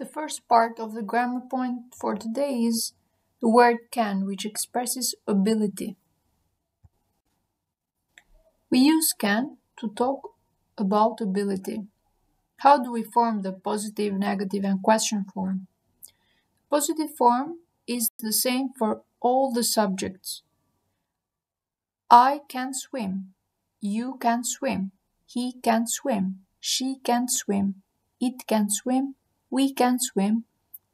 The first part of the grammar point for today is the word can, which expresses ability. We use can to talk about ability. How do we form the positive, negative, and question form? Positive form is the same for all the subjects. I can swim. You can swim. He can swim. She can swim. It can swim. We can swim.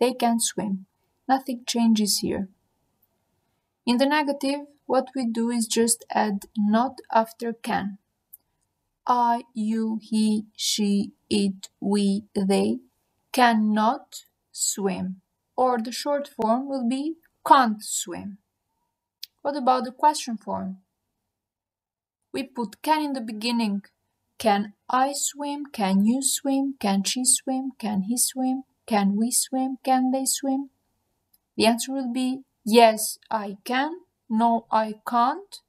They can swim. Nothing changes here. In the negative, what we do is just add not after can. I, you, he, she, it, we, they cannot swim. Or the short form will be can't swim. What about the question form? We put can in the beginning. Can I swim? Can you swim? Can she swim? Can he swim? Can we swim? Can they swim? The answer will be yes, I can. No, I can't.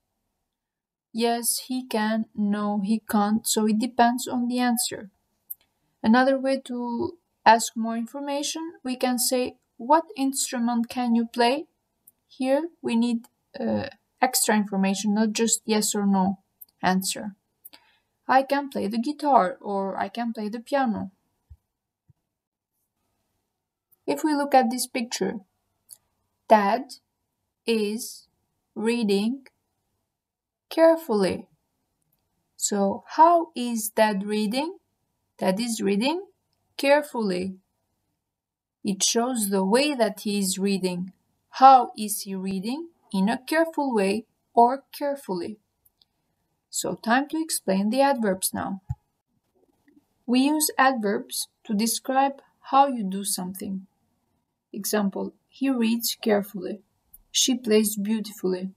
Yes, he can. No, he can't. So it depends on the answer. Another way to ask more information, we can say, What instrument can you play? Here we need uh, extra information, not just yes or no answer. I can play the guitar or I can play the piano. If we look at this picture, Dad is reading carefully. So, how is Dad reading? Dad is reading carefully. It shows the way that he is reading. How is he reading? In a careful way or carefully. So, time to explain the adverbs now. We use adverbs to describe how you do something. Example, he reads carefully. She plays beautifully.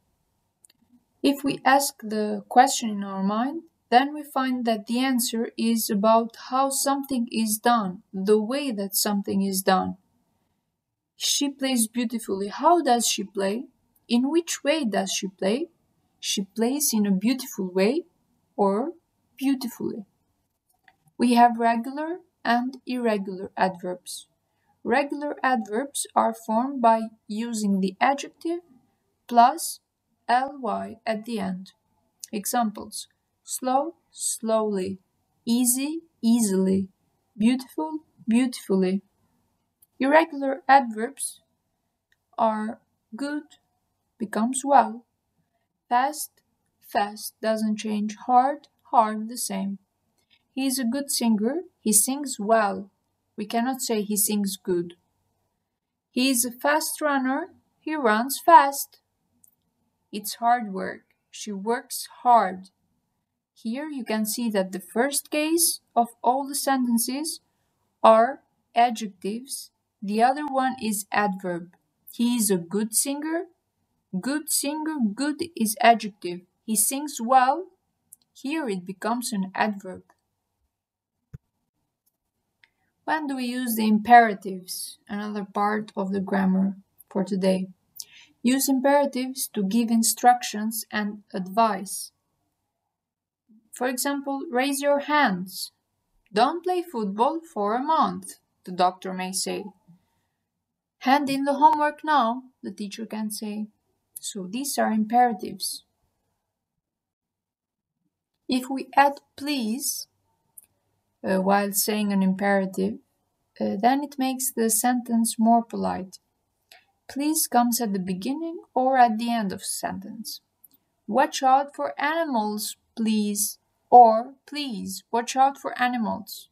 If we ask the question in our mind, then we find that the answer is about how something is done, the way that something is done. She plays beautifully. How does she play? In which way does she play? She plays in a beautiful way or beautifully. We have regular and irregular adverbs. Regular adverbs are formed by using the adjective plus ly at the end. Examples slow, slowly, easy, easily, beautiful, beautifully. Irregular adverbs are good, becomes well, fast, fast, doesn't change, hard, hard, the same. He is a good singer, he sings well. We cannot say he sings good. He is a fast runner, he runs fast. It's hard work. She works hard. Here you can see that the first case of all the sentences are adjectives. The other one is adverb. He is a good singer. Good singer, good is adjective. He sings well. Here it becomes an adverb. When do we use the imperatives? Another part of the grammar for today. Use imperatives to give instructions and advice. For example, raise your hands. Don't play football for a month, the doctor may say. Hand in the homework now, the teacher can say. So these are imperatives. If we add please uh, while saying an imperative, uh, then it makes the sentence more polite. Please comes at the beginning or at the end of sentence. Watch out for animals, please. Or please watch out for animals.